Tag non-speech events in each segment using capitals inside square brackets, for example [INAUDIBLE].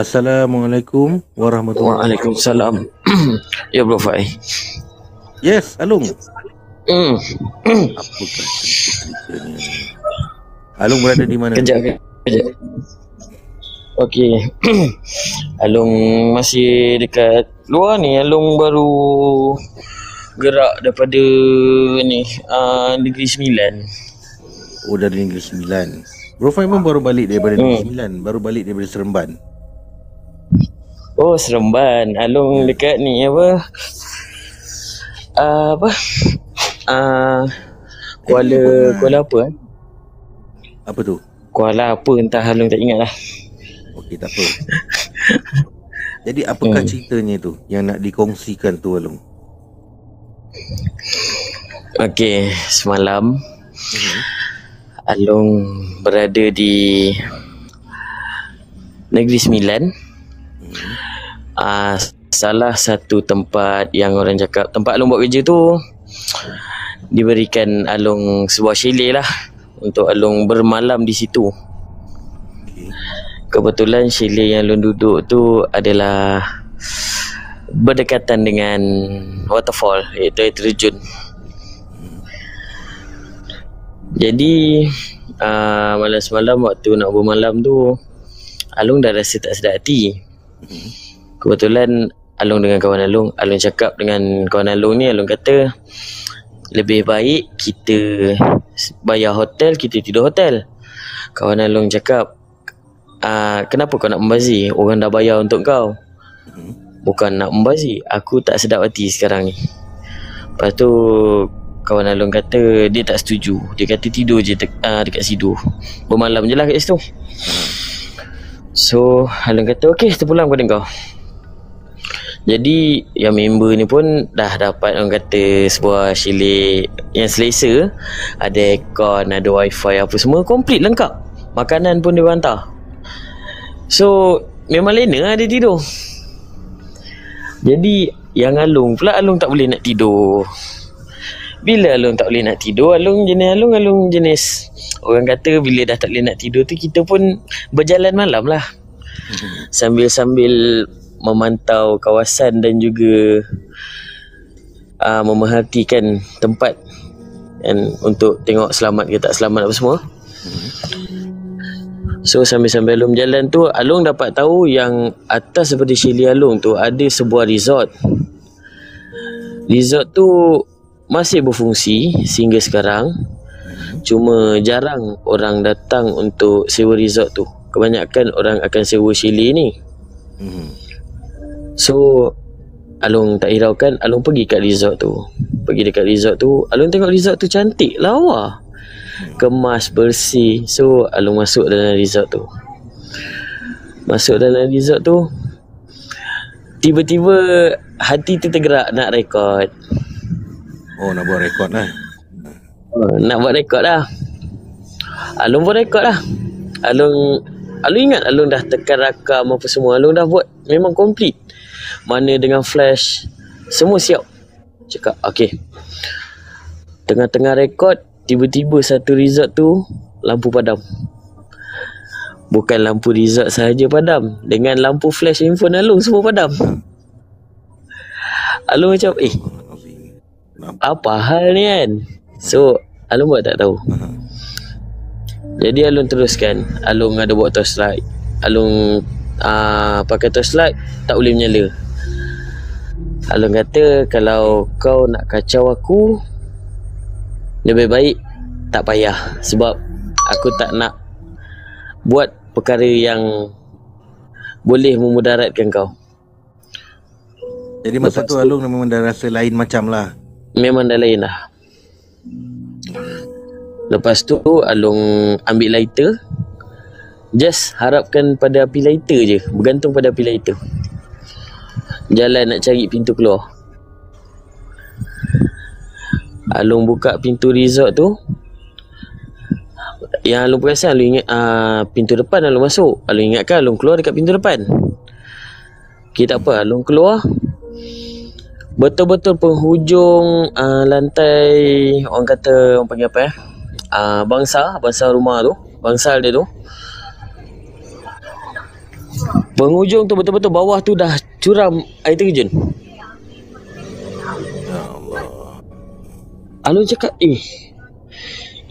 Assalamualaikum warahmatullahi Waalaikumsalam. [CLEARS THROAT] ya Bro Fai. Yes, Alung. Hmm. [COUGHS] Alung berada di mana? Kejap kejap. Okey. [CLEARS THROAT] Alung masih dekat luar ni. Alung baru gerak daripada ni uh, Negeri Sembilan. Oh, dari Negeri Sembilan. Bro Fai pun baru balik daripada Hmm. Negeri Sembilan. Baru balik daripada Seremban. Oh, Seremban. Alung dekat ni apa? Uh, apa? Uh, Kuala Kuala apa eh? Apa tu? Kuala apa entah Alung tak ingat lah. Okey, tak apa. [LAUGHS] Jadi apakah Hmm. ceritanya tu yang nak dikongsikan tu Alung? Okey, semalam Mhm. Alung berada di Negeri Sembilan. Uh, salah satu tempat yang orang cakap tempat Alung buat kerja tu diberikan Alung sebuah chalet lah untuk Alung bermalam di situ. Kebetulan chalet yang Alung duduk tu adalah berdekatan dengan waterfall iaitu air terjun. Jadi uh, malam semalam waktu nak bermalam tu Alung dah rasa tak sedap hati. Kebetulan Alung dengan kawan Alung, Alung cakap dengan kawan Alung ni Alung kata lebih baik kita bayar hotel, kita tidur hotel. Kawan Alung cakap uh, kenapa kau nak membazir? Orang dah bayar untuk kau. Bukan nak membazir. Aku tak sedap hati sekarang ni. Lepas tu kawan Alung kata dia tak setuju. Dia kata tidur je uh, dekat situ. Bermalam je lah kat situ. So Alung kata okey terpulang pada kau. Jadi yang member ni pun dah dapat orang kata sebuah chalet yang selesa. Ada aircon, ada wifi apa semua komplit lengkap. Makanan pun dia hantar. So memang lena lah dia tidur. Jadi yang Alung pula Alung tak boleh nak tidur. Bila Alung tak boleh nak tidur, Alung jenis Alung Alung jenis orang kata bila dah tak boleh nak tidur tu kita pun berjalan malam lah. Sambil-sambil memantau kawasan dan juga uh, memerhatikan tempat and untuk tengok selamat ke tak selamat apa semua. So sambil-sambil Alung jalan tu Alung dapat tahu yang atas daripada Shili Alung tu ada sebuah resort. Resort tu masih berfungsi sehingga sekarang. Cuma jarang orang datang untuk sewa resort tu. Kebanyakan orang akan sewa Shili ni. Mhm. So Alung tak hiraukan Alung pergi kat resort tu. Pergi dekat resort tu Alung tengok resort tu cantik lawa Kemas bersih. So Alung masuk dalam resort tu. Masuk dalam resort tu Tiba-tiba Hati tu tergerak nak rekod. Oh, nak buat rekod lah. Nak buat rekod lah. Alung buat rekod lah. Alung Alung ingat Alung dah tekan rakam apa semua. Alung dah buat memang komplit Mana dengan flash Semua siap. Cakap okay Tengah-tengah rekod Tiba-tiba satu resort tu Lampu padam. Bukan lampu resort sahaja padam Dengan lampu flash handphone Alung semua padam. Alung macam eh apa hal ni kan? So Alung buat tak tahu. Jadi Alung teruskan. Alung ada buat torchlight Alung uh, pakai torchlight Tak boleh menyala. Alung kata Kalau kau nak kacau aku Lebih baik Tak payah. Sebab Aku tak nak Buat perkara yang Boleh memudaratkan kau. Jadi masa tu Alung memang dah rasa lain macam lah. Memang dah lain lah. Lepas tu Alung ambil lighter Just harapkan pada api lighter je. Bergantung pada api lighter. Jalan nak cari pintu keluar. Alung buka pintu resort tu. Yang Alung perasan Alung ingat uh, Pintu depan Alung masuk. Alung ingatkan Alung keluar dekat pintu depan. Okay tak apa. Alung keluar. Betul-betul penghujung uh, lantai orang kata orang panggil apa eh? Uh, bangsa, bangsa rumah tu, bangsal dia tu. Penghujung tu betul-betul bawah tu dah curam air terjun. Ya Allah. Alung cakap, eh,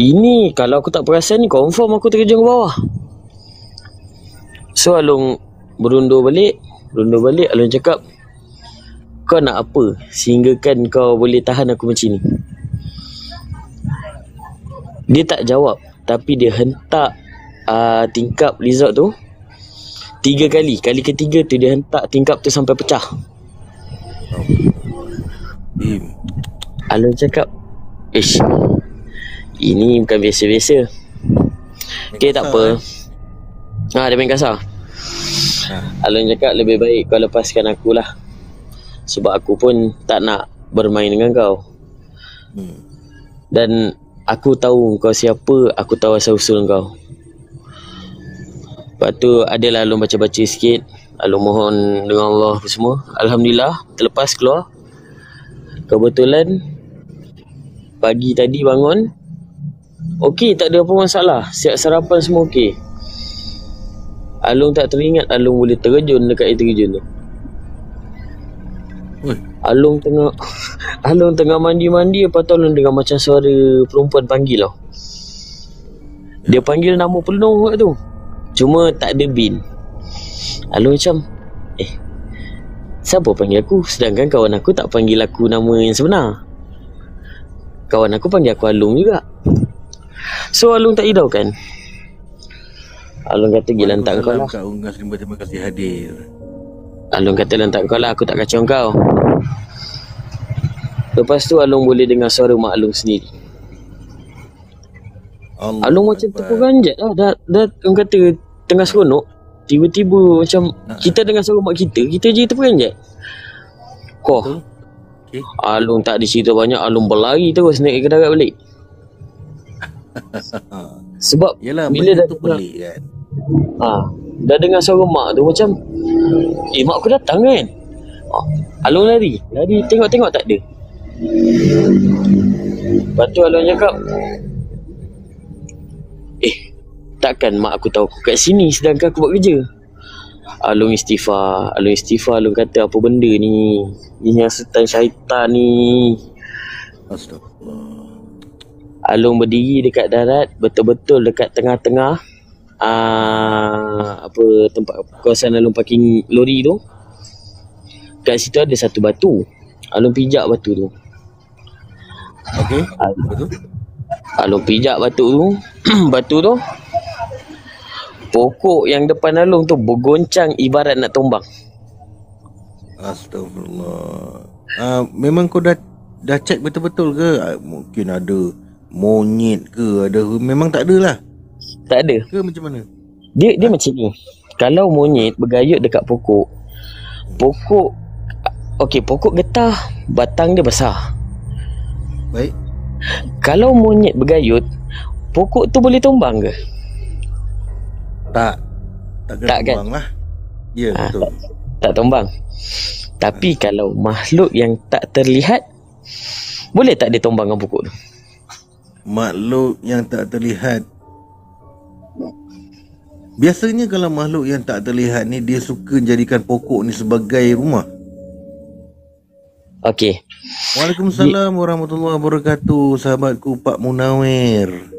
ini kalau aku tak perasan ni confirm aku terjun ke bawah. So Alung berundur balik, berundur balik Alung cakap, kau nak apa sehingga kan kau boleh tahan aku macam ni? Dia tak jawab tapi dia hentak uh, tingkap resort tu tiga kali. Kali ketiga tu dia hentak tingkap tu sampai pecah. Im. Alun cakap Ish Ini bukan biasa-biasa Okay tak apa Ha dia main kasar Ha. Alun cakap lebih baik kau lepaskan aku lah Sebab aku pun tak nak bermain dengan kau Hmm. Dan aku tahu kau siapa Aku tahu asal-usul kau Lepas tu adalah Alun baca-baca sikit. Alun mohon dengan Allah semua. Alhamdulillah terlepas keluar. Kebetulan Pagi tadi bangun. Okey tak ada apa masalah. Siap sarapan semua okey. Alung tak teringat Alung boleh terjun dekat air terjun tu. Oi. Alung tengah [LAUGHS] Alung tengah mandi-mandi Lepas tu Alung dengar macam suara Perempuan panggil tau. Dia panggil nama penuh kat tu Cuma tak ada bin. Alung macam Eh Siapa panggil aku? Sedangkan kawan aku tak panggil aku nama yang sebenar. Kawan aku panggil aku Alung juga. So Alung tak hidau kan Alung kata gila lantak kau lah. terima, terima kasih hadir. Alung kata lantak kau lah Aku tak kacau kau. Lepas tu Alung boleh dengar suara mak Alung sendiri. Allah Alung macam Akbar. terperanjat lah. Dah, dah orang kata tengah seronok Tiba-tiba macam kita dengar suara mak kita Kita je terperanjat Koh Betul? Okey. Alung tak ada cerita banyak Alung berlari terus naik ke darat balik. [LAUGHS] Sebab Yelah, Bila dah tu pelik kan. ha, Dah dengar suara mak tu macam Eh mak aku datang kan ha, Alung lari Lari tengok-tengok tak ada Lepas tu Alung cakap Takkan mak aku tahu aku kat sini Sedangkan aku buat kerja Alung istighfar Alung istighfar Alung kata apa benda ni Ini setan syaitan ni Astagfirullah. Alung berdiri dekat darat betul-betul dekat tengah-tengah uh, apa tempat kawasan Alung parking lori tu. Kat situ ada satu batu. Alung pijak batu tu. Okey. Al- Betul? Alung pijak batu tu. [CLEARS THROAT] batu tu. Pokok yang depan Alung tu bergoncang ibarat nak tumbang. Astagfirullah. Ah, memang kau dah dah check betul-betul ke? Ah, mungkin ada monyet ke? Ada memang tak ada lah. Tak ada. Ke macam mana? Dia dia macam ni. Kalau monyet bergayut dekat pokok, pokok okey, pokok getah, batang dia besar. Baik. Kalau monyet bergayut, pokok tu boleh tumbang ke? Tak. Tak kena Tak kan? tumbang lah. Ya, Ah. betul. Tak tumbang. Tapi kalau makhluk yang tak terlihat, boleh tak dia tumbang dengan pokok tu? Makhluk yang tak terlihat Biasanya kalau makhluk yang tak terlihat ni Dia suka jadikan pokok ni sebagai rumah Okey. Waalaikumsalam warahmatullahi wabarakatuh Sahabatku Pak Munawir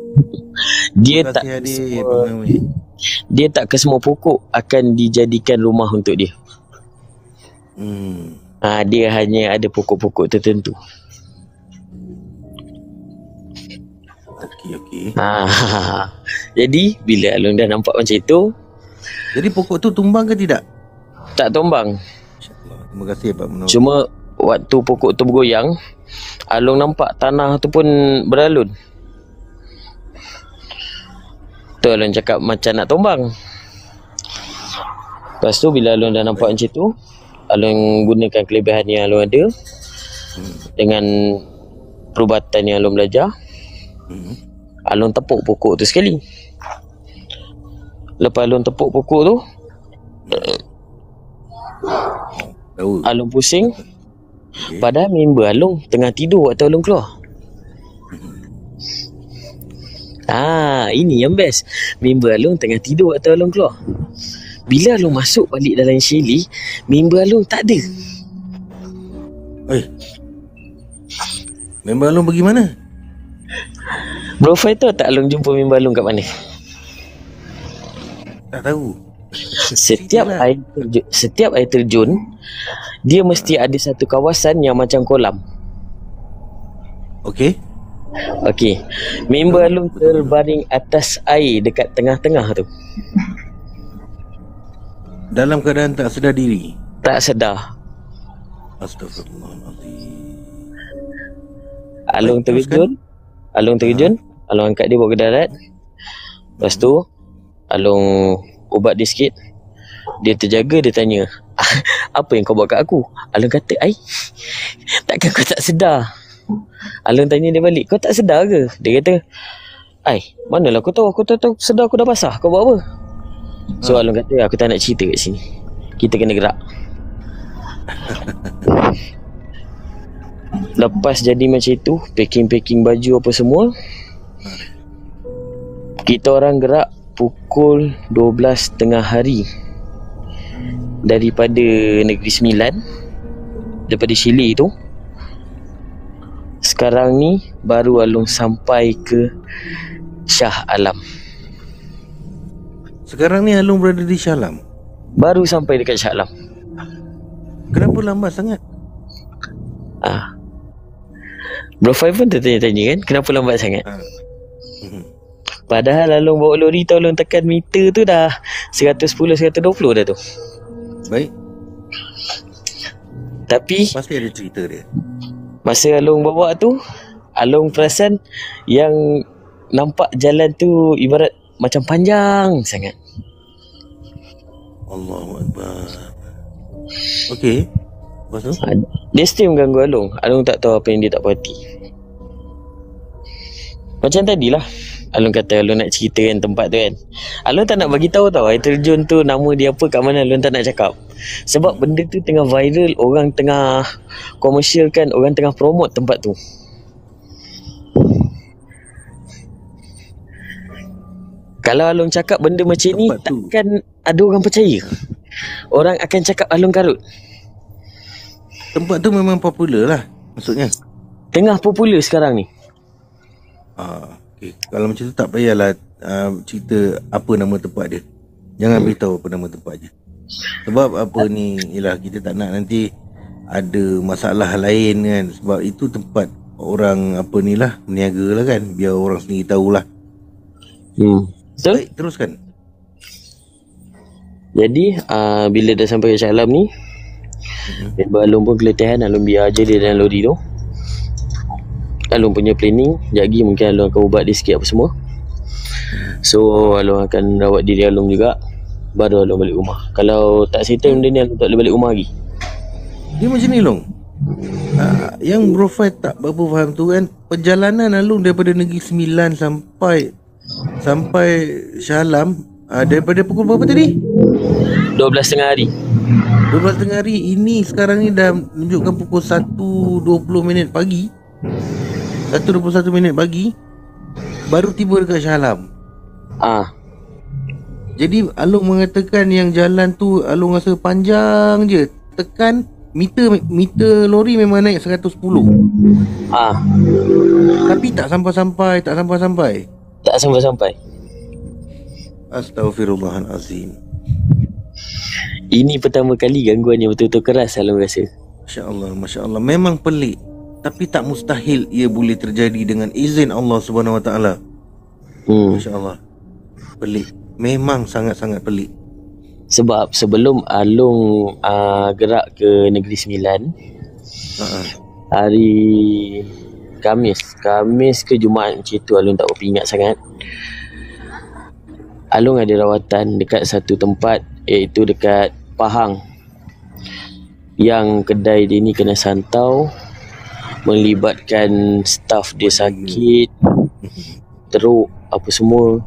Dia Terima tak kasih hadir semua, Pak Munawir dia tak ke semua pokok akan dijadikan rumah untuk dia. hmm. Ha, dia hanya ada pokok-pokok tertentu. Okey okey Ha. [LAUGHS] Jadi bila Alung dah nampak macam itu, Jadi pokok tu tumbang ke tidak? tak tumbang. Terima kasih Pak Munawir Cuma waktu pokok tu bergoyang, Alung nampak tanah tu pun beralun. Tu Alung cakap macam nak tumbang. Lepas tu bila Alung dah nampak macam tu, Alung gunakan kelebihan yang Alung ada dengan perubatan yang Alung belajar. Alung tepuk pokok tu sekali. Lepas Alung tepuk pokok tu, Alung pusing. Padahal member Alung tengah tidur waktu Alung keluar. Ah, ini yang best. Member Alung tengah tidur waktu Alung keluar. Bila Alung masuk balik dalam Shelly Member Alung tak ada Eh. Member Along pergi mana? Bro Fai tahu tak Alung jumpa member Alung kat mana Tak tahu. Setiap air terjun, Setiap air terjun Dia mesti ada satu kawasan yang macam kolam Okey. Okey. Member Alung terbaring atas air Dekat tengah-tengah tu? Dalam keadaan tak sedar diri. Tak sedar. Astagfirullahalazim. Alung terjun? Alung terjun? Alung angkat dia bawa ke darat? Lepas tu Alung ubat dia sikit. Dia terjaga dia tanya [LAUGHS] Apa yang kau buat kat aku? Alung kata Ai [LAUGHS] Takkan kau tak sedar Alung tanya dia balik Kau tak sedar ke? Dia kata Ai Manalah aku tahu. Aku tahu, tahu sedar aku dah basah. Kau buat apa? So Alung kata Aku tak nak cerita kat sini. Kita kena gerak. [LAUGHS] Lepas jadi macam itu Packing-packing baju apa semua Kita orang gerak Pukul 12 tengah hari Daripada Negeri Sembilan Daripada Chile tu Sekarang ni Baru Alung sampai ke Shah Alam Sekarang ni Along berada di Syalam. Baru sampai dekat Shah Alam Kenapa lambat sangat? ah. Bro Five pun tertanya-tanya kan Kenapa lambat sangat Ah. Mhm. Padahal Alung bawa lori Alung tekan meter tu dah 110, 120 dah tu Baik. Tapi Pasti ada cerita dia. Masa Alung bawa tu Alung perasan Yang Nampak jalan tu Ibarat Macam panjang sangat Allahu Akbar. Okey. Lepas tu? ha, Dia still mengganggu Alung Alung tak tahu apa yang dia tak puas hati Macam tadilah Alung kata Alung nak ceritakan tempat tu kan Alung tak nak bagi tahu tau Air terjun tu nama dia apa kat mana Alung tak nak cakap Sebab benda tu tengah viral Orang tengah Komersial kan Orang tengah promote tempat tu Kalau Alung cakap benda macam ni tu. Takkan ada orang percaya Orang akan cakap Alung karut Tempat tu memang popular lah. Maksudnya. Tengah popular sekarang ni Ah, okay. Kalau macam tu tak payahlah uh, cerita apa nama tempat dia. Jangan beritahu apa nama tempat je. Sebab apa ni, ialah kita tak nak nanti ada masalah lain kan. Sebab itu tempat orang apa ni lah, meniaga lah kan. Biar orang sendiri tahulah. Hmm. Betul? Baik, teruskan. Jadi uh, bila dah sampai ke Shah Alam ni Member Alung pun keletihan Alung biar je dia dalam lori tu Alung punya planning lagi mungkin Alung akan ubat dia sikit apa semua So Alung akan rawat diri Alung juga Baru Alung balik rumah. Kalau tak settle benda ni Alung tak boleh balik rumah lagi. Dia macam ni long. Uh, yang Bro Fai tak berapa faham tu kan Perjalanan Alung daripada Negeri Sembilan sampai Sampai Shah Alam uh, Daripada pukul berapa tadi? 12 tengah hari. 12 tengah hari Ini sekarang ni dah menunjukkan pukul 1.20 minit pagi. 1.21 minit pagi Baru tiba dekat Shah Alam. Ah, Jadi Alung mengatakan yang jalan tu Alung rasa panjang je. Tekan meter meter lori memang naik 110 ah, Tapi tak sampai-sampai Tak sampai-sampai. Tak sampai-sampai. Astaghfirullahalazim. Ini pertama kali gangguan yang betul-betul keras Alung rasa. Masya Allah Masya Allah Memang pelik Tapi tak mustahil Ia boleh terjadi dengan izin Allah Subhanahu Wa Taala. hmm. Masya Allah Pelik Memang sangat-sangat pelik. Sebab sebelum Alung uh, gerak ke Negeri Sembilan Ha-ha. Hari Kamis Kamis ke Jumaat macam tu Alung tak berapa ingat sangat. Alung ada rawatan dekat satu tempat Iaitu dekat Pahang. Yang kedai dia ni kena santau Melibatkan staff dia sakit Teruk Apa semua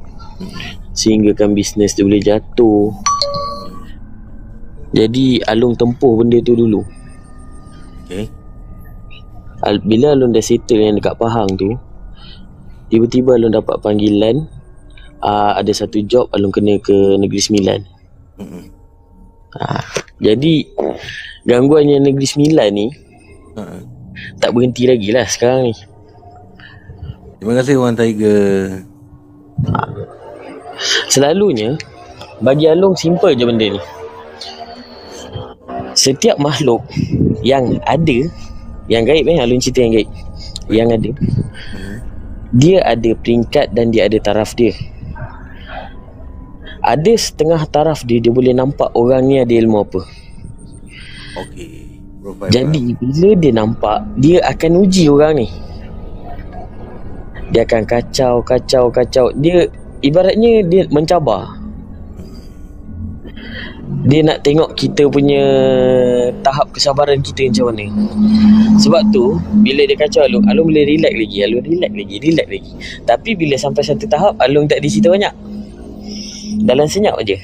Sehingga kan bisnes dia boleh jatuh Jadi Alung tempuh benda tu dulu Okay Al- bila Alun dah settle yang dekat Pahang tu Tiba-tiba Alun dapat panggilan uh, Ada satu job Alun kena ke Negeri Sembilan. Ha, jadi gangguan yang Negeri Sembilan ni Ha. tak berhenti lagi lah sekarang ni. Terima kasih Wan Tiger. Selalunya bagi Along simple je benda ni. Setiap makhluk yang ada yang gaib eh Along cerita yang gaib. Yang ada dia ada peringkat dan dia ada taraf dia. Ada setengah taraf dia dia boleh nampak orang ni ada ilmu apa. Okey. Jadi bila dia nampak dia akan uji orang ni. Dia akan kacau kacau kacau. Dia ibaratnya dia mencabar. Dia nak tengok kita punya tahap kesabaran kita macam mana. Sebab tu bila dia kacau Alung, Alung boleh relax lagi, Alung relax lagi, relax lagi. Tapi bila sampai satu tahap Alung tak dicerita banyak. Dalam senyap aja.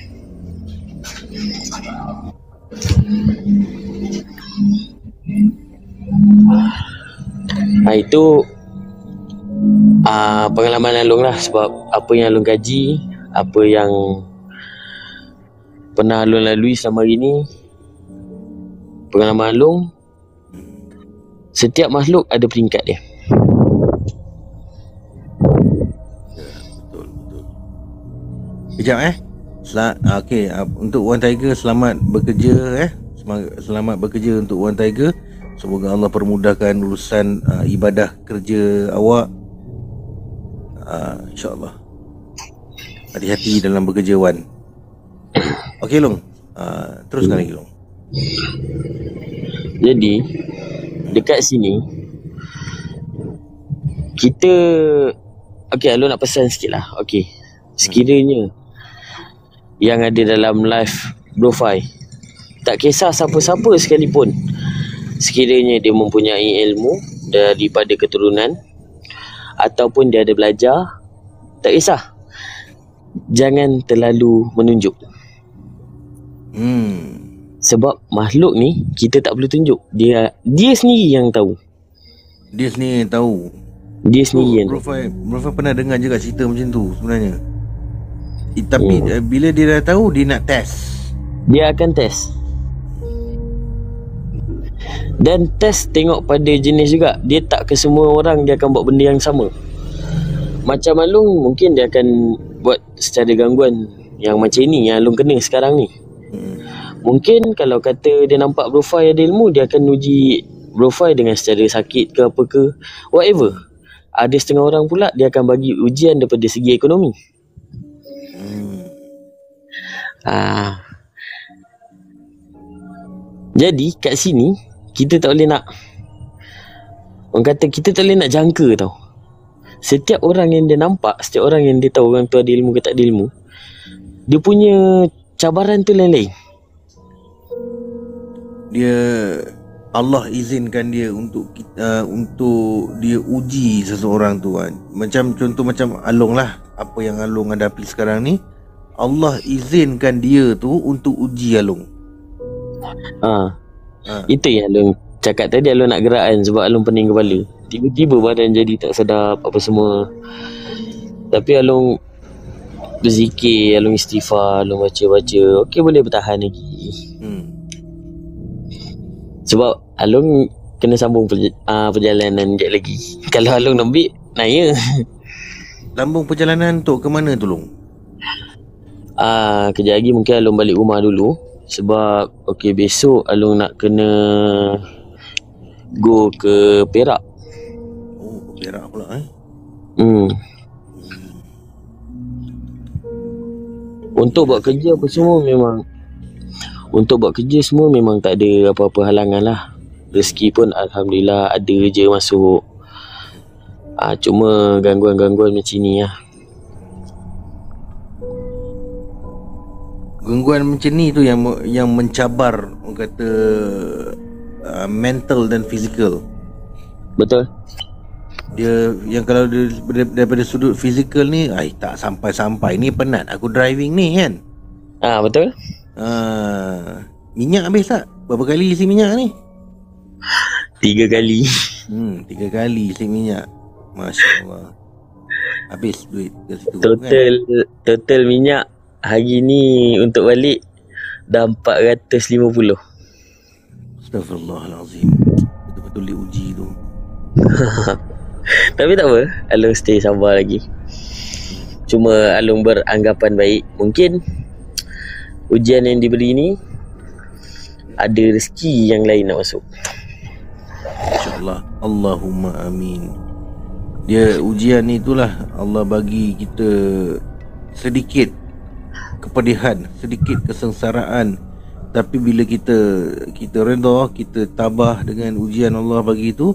Ha, itu uh, pengalaman Alung lah sebab apa yang Alung kaji, apa yang pernah Alung lalui selama hari ni pengalaman Alung setiap makhluk ada peringkat dia. Betul, betul. Kejap eh. Sel- okay, uh, untuk Wan Tiger selamat bekerja eh. Selamat, selamat bekerja untuk Wan Tiger. Semoga Allah permudahkan urusan uh, ibadah kerja awak. Uh, InsyaAllah. Hati-hati dalam bekerja Wan. Okey Long. Uh, teruskan lagi Long. Jadi dekat sini kita okey Alun nak pesan sikit lah. Okey. Sekiranya yang ada dalam live profile tak kisah siapa-siapa sekalipun sekiranya dia mempunyai ilmu daripada keturunan ataupun dia ada belajar tak kisah jangan terlalu menunjuk Hmm. sebab makhluk ni kita tak perlu tunjuk dia dia sendiri yang tahu Dia sendiri yang tahu. dia sendiri yang Profile, profile pernah dengar juga cerita macam tu sebenarnya. Eh, Tapi Hmm. bila dia dah tahu dia nak test. dia akan test dan test tengok pada jenis juga dia tak ke semua orang dia akan buat benda yang sama macam Alung mungkin dia akan buat secara gangguan yang macam ni yang Alung kena sekarang ni. Mungkin kalau kata dia nampak profile ada ilmu Dia akan uji profile dengan secara sakit ke apa ke Whatever Ada setengah orang pula dia akan bagi ujian daripada segi ekonomi. Ah. Jadi kat sini kita tak boleh nak Orang kata kita tak boleh nak jangka tau Setiap orang yang dia nampak Setiap orang yang dia tahu orang tu ada ilmu ke tak ada ilmu Dia punya cabaran tu lain-lain Dia Allah izinkan dia untuk kita uh, untuk dia uji seseorang tu kan. Macam contoh macam Along lah. Apa yang Along hadapi sekarang ni Allah izinkan dia tu untuk uji Along. ha. Ha. Itu yang Alun cakap tadi Alun nak gerak kan Sebab Alun pening kepala Tiba-tiba badan jadi tak sedap Apa semua Tapi Alun Berzikir Alun istighfar Alun baca-baca Okey boleh bertahan lagi Hmm. Sebab Alung kena sambung perj- uh, perjalanan sekejap lagi. [LAUGHS] Kalau Alung nak ambil, naya. [LAUGHS] Lambung perjalanan untuk ke mana tu? Ah, uh, kejap lagi mungkin Alung balik rumah dulu. Sebab, okey besok Alung nak kena go ke Perak. Oh, ke Perak pula eh. Hmm. Untuk buat kerja apa semua memang Untuk buat kerja semua memang tak ada apa-apa halangan lah Rezeki pun Alhamdulillah ada je masuk ah, Cuma gangguan-gangguan macam ni lah Gangguan macam ni tu yang yang mencabar orang kata uh, mental dan fizikal. Betul? Dia yang kalau dia, daripada, sudut fizikal ni ai tak sampai-sampai ni penat aku driving ni kan. Ah betul? Ah, minyak habis tak? Berapa kali isi minyak ni? Tiga kali Hmm, tiga kali isi minyak. Masya-Allah. Habis duit ke situ Total Total minyak Hari ni Untuk balik dah 450 Astagfirullahalazim. Betul-betul diuji tu. [LAUGHS] Tapi tak apa Alung stay sabar lagi Cuma Alung beranggapan baik Mungkin Ujian yang diberi ni Ada rezeki yang lain nak masuk InsyaAllah. Allahumma amin. Dia ujian ni itulah Allah bagi kita sedikit kepedihan, sedikit kesengsaraan. Tapi bila kita kita redha, kita tabah dengan ujian Allah bagi itu,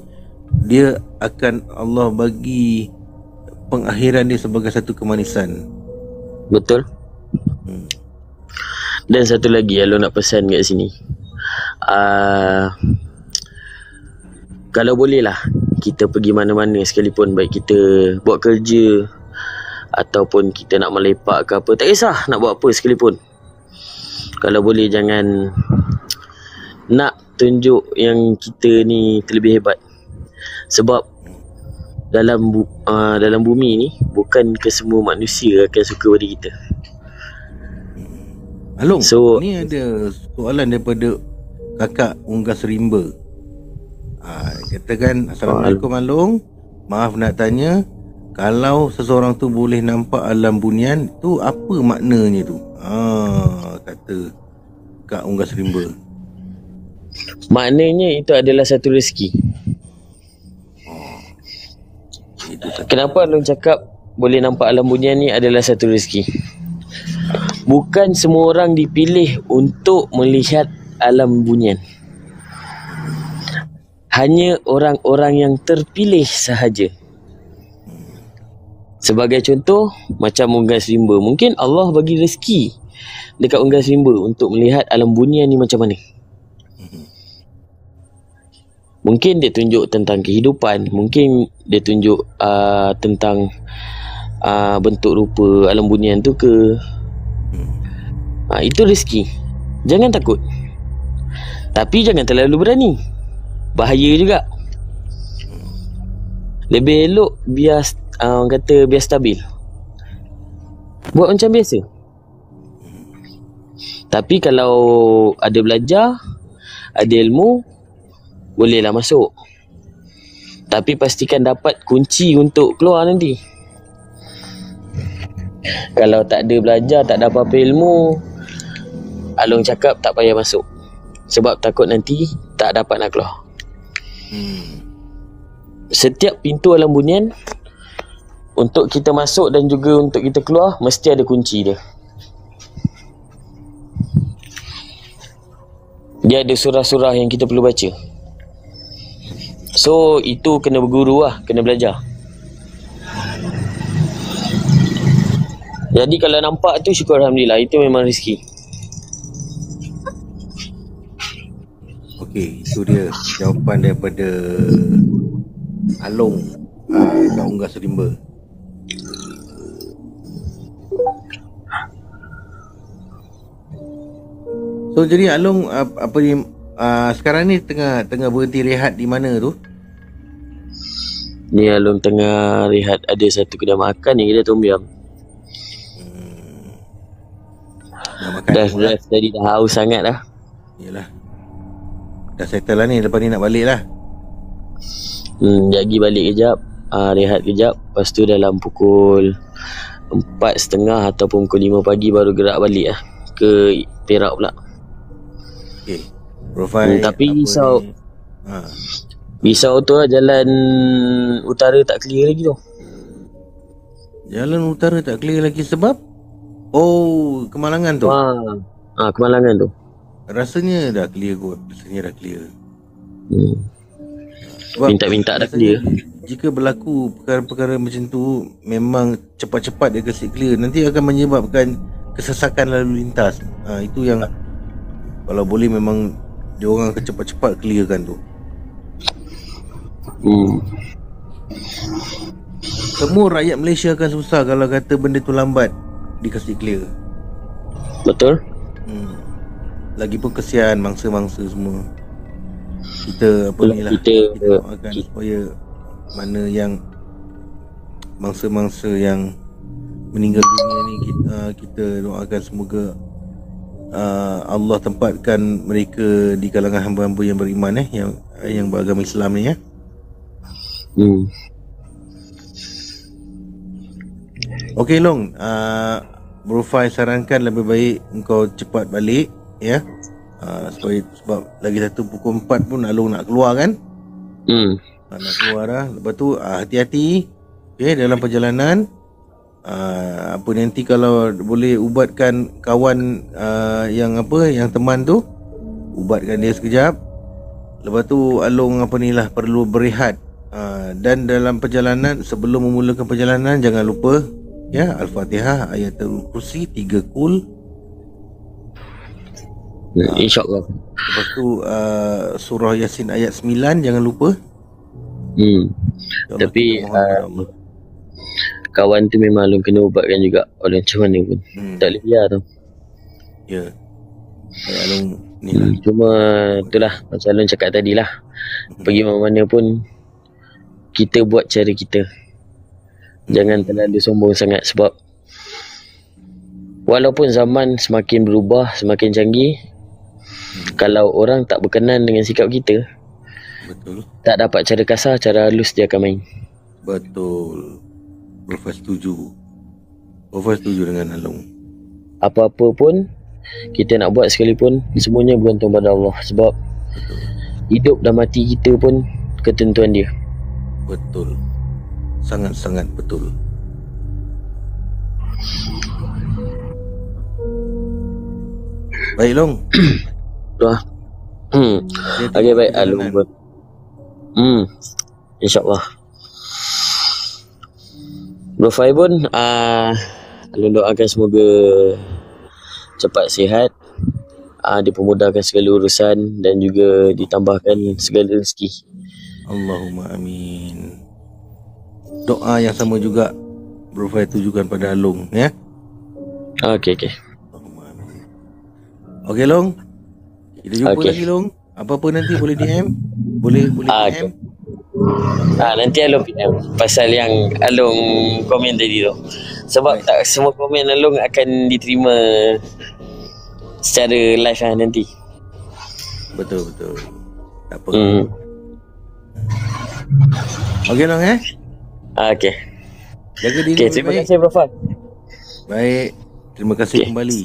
dia akan Allah bagi pengakhiran dia sebagai satu kemanisan. Betul? Hmm. Dan satu lagi Alung nak pesan kat sini uh, Kalau boleh lah Kita pergi mana-mana sekalipun Baik kita buat kerja Ataupun kita nak melepak ke apa Tak kisah nak buat apa sekalipun Kalau boleh jangan Nak tunjuk yang kita ni terlebih hebat Sebab dalam bu, uh, dalam bumi ni bukan ke semua manusia akan suka pada kita. Along, So- ni ada soalan daripada kakak Unggas Rimba. Ha, katakan Assalamualaikum Along. Maaf nak tanya, kalau seseorang tu boleh nampak alam bunian, tu apa maknanya tu? Ha, kata Kak Unggas Rimba. Maknanya itu adalah satu rezeki. Itu. Kenapa Alung cakap boleh nampak alam bunian ni adalah satu rezeki? Bukan semua orang dipilih untuk melihat alam bunian. Hanya orang-orang yang terpilih sahaja. Sebagai contoh, macam unggas rimba. Mungkin Allah bagi rezeki dekat unggas rimba untuk melihat alam bunian ni macam mana. Mungkin dia tunjuk tentang kehidupan, mungkin dia tunjuk uh, tentang uh, bentuk rupa alam bunian tu ke. Uh, itu rezeki. Jangan takut. Tapi jangan terlalu berani. Bahaya juga. Lebih elok biar uh, orang kata biar stabil. Buat macam biasa. Tapi kalau ada belajar, ada ilmu, bolehlah masuk. Tapi pastikan dapat kunci untuk keluar nanti. Kalau tak ada belajar, tak ada apa-apa ilmu, Along cakap tak payah masuk. Sebab takut nanti tak dapat nak keluar. Hmm. Setiap pintu alam bunian untuk kita masuk dan juga untuk kita keluar mesti ada kunci dia. Dia ada surah-surah yang kita perlu baca. So itu kena berguru lah, kena belajar. Jadi kalau nampak tu syukur Alhamdulillah, itu memang rezeki. Okey, itu dia jawapan daripada Along uh, Kak Unggas Rimba. So jadi Along uh, apa ni uh, sekarang ni tengah tengah berhenti rehat di mana tu? Ni Alung tengah rehat ada satu kedai makan yang kita tom yum. Dah makan Dah drive tadi dah haus sangat dah. Yalah. Dah settle lah ni lepas ni nak balik lah. Hmm, jagi balik kejap. Ah, rehat kejap. Lepas tu dalam pukul empat setengah ataupun pukul 5 pagi baru gerak balik lah. Ke Perak pula. Okey. Profile Hmm, tapi risau. ni? Ha. Risau tu lah jalan utara tak clear lagi tu. Jalan utara tak clear lagi sebab Oh, kemalangan tu. Ha. Ah, kemalangan tu. Rasanya dah clear kot. Rasanya dah clear. Hmm. Sebab Minta-minta dah clear. Jika berlaku perkara-perkara macam tu memang cepat-cepat dia kasi clear nanti akan menyebabkan kesesakan lalu lintas. Ha, itu yang kalau boleh memang dia orang akan cepat-cepat clearkan tu. Hmm. Semua rakyat Malaysia akan susah kalau kata benda tu lambat dikasih clear. Betul? Hmm. Lagipun kesian mangsa-mangsa semua. Kita apa ni lah kita kita doakan supaya mana yang mangsa-mangsa yang meninggal dunia ni kita kita doakan semoga uh, Allah tempatkan mereka di kalangan hamba-hamba yang beriman eh yang yang beragama Islam ni ya. Hmm. Okey Long, uh, Bro Fai sarankan lebih baik engkau cepat balik ya. Uh, supaya sebab lagi satu pukul 4 pun Along nak keluar kan? Hmm. Uh, nak keluar dah. Lepas tu uh, hati-hati okay, dalam perjalanan. Uh, apa nanti kalau boleh ubatkan kawan uh, yang apa yang teman tu ubatkan dia sekejap. Lepas tu Along apa ni lah perlu berehat. Uh, dan dalam perjalanan sebelum memulakan perjalanan jangan lupa ya Al-Fatihah ayatul kursi 3 kul Hmm, InsyaAllah. lepas tu uh, surah Yasin ayat 9 jangan lupa Hmm. Tapi, uh. Kawan tu memang Alung kena ubatkan juga. Walau macam mana pun. hmm, Tak boleh biar tu. ya Baik, Along ni lah Hmm. Cuma itulah macam Alung cakap tadi lah. Pergi mana-mana pun kita buat cara kita. Jangan terlalu sombong sangat sebab walaupun zaman semakin berubah, semakin canggih, kalau orang tak berkenan dengan sikap kita, betul tak dapat cara kasar, cara halus dia akan main. betul Profes setuju Profes setuju dengan Along Apa-apa pun kita nak buat sekalipun semuanya bergantung pada Allah sebab hidup dan mati kita pun ketentuan dia. betul sangat-sangat betul Baik Long [CLEARS THROAT] Dah. Hmm. Okey baik. Alung pun. Hmm. InsyaAllah. Bro Fai pun uh, Alung doakan semoga cepat sihat. Uh, dipermudahkan segala urusan dan juga ditambahkan segala rezeki. Allahumma amin Doa yang sama juga Bro Fai tujukan pada Long ya Okey okey. Okey Long Kita jumpa Okey. lagi Long Apa-apa nanti boleh DM Boleh boleh Ah, DM Ah nanti Alung PM pasal yang Alung komen tadi tu. Sebab tak semua komen Alung akan diterima secara live lah nanti. Betul betul Tak apa Hmm. Okey Long eh Ah, okay. Jaga diri Okay, terima baik kasih Bro Fan. Baik Terima kasih Okey. kembali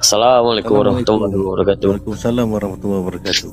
Assalamualaikum warahmatullahi wabarakatuh. Waalaikumsalam warahmatullahi wabarakatuh